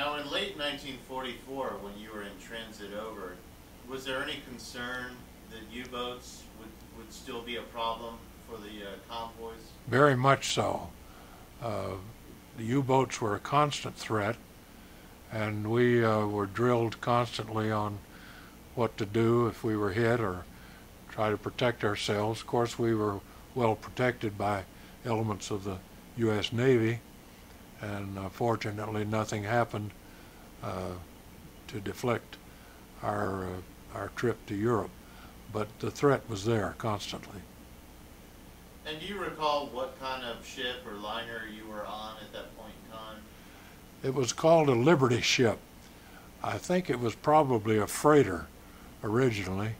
Now, in late 1944, when you were in transit over, was there any concern that U-boats would, would still be a problem for the uh, convoys? Very much so. Uh, the U-boats were a constant threat, and we uh, were drilled constantly on what to do if we were hit or try to protect ourselves. Of course, we were well protected by elements of the U.S. Navy, and uh, fortunately, nothing happened uh, to deflect our uh, our trip to Europe. But the threat was there constantly. And do you recall what kind of ship or liner you were on at that point in time? It was called a Liberty ship. I think it was probably a freighter originally,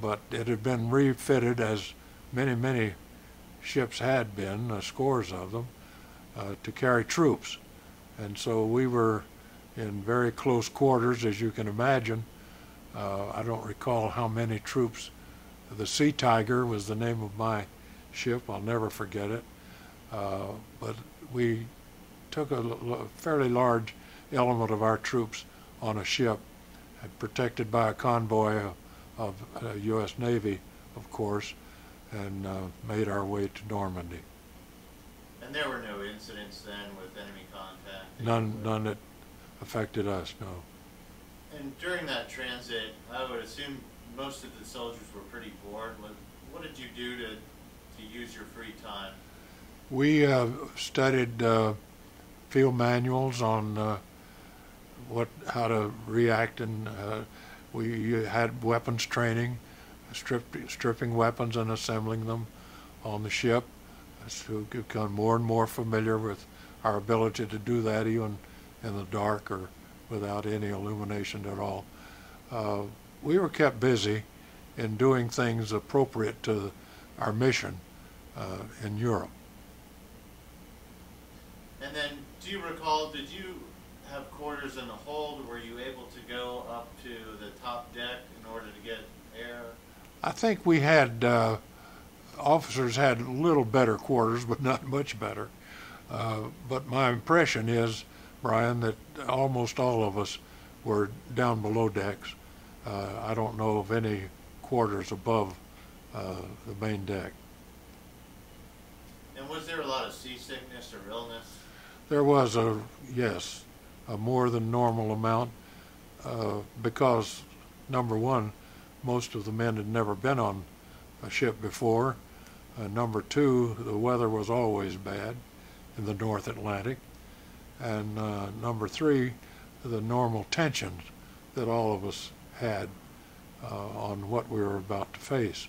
but it had been refitted as many, many ships had been, uh, scores of them, uh, to carry troops. And so we were in very close quarters, as you can imagine. Uh, I don't recall how many troops. The Sea Tiger was the name of my ship. I'll never forget it. Uh, but we took a fairly large element of our troops on a ship, uh, protected by a convoy of, of uh, U.S. Navy, of course, and uh, made our way to Normandy. And there were no incidents then with enemy contact? None, none that affected us. No. And during that transit, I would assume most of the soldiers were pretty bored. What, what did you do to, to use your free time? We uh, studied uh, field manuals on uh, what how to react, and uh, we had weapons training, strip, stripping weapons and assembling them on the ship. So we become more and more familiar with our ability to do that, even in the dark or without any illumination at all. Uh, we were kept busy in doing things appropriate to our mission uh, in Europe. And then, do you recall, did you have quarters in the hold? Were you able to go up to the top deck in order to get air? I think we had uh, officers had a little better quarters, but not much better. Uh, but my impression is, Brian, that almost all of us were down below decks. Uh, I don't know of any quarters above uh, the main deck. And was there a lot of seasickness or illness? There was a yes, a more than normal amount uh, because number one, most of the men had never been on a ship before. Uh, number two, the weather was always bad in the North Atlantic, and uh, number three, the normal tensions that all of us had uh, on what we were about to face.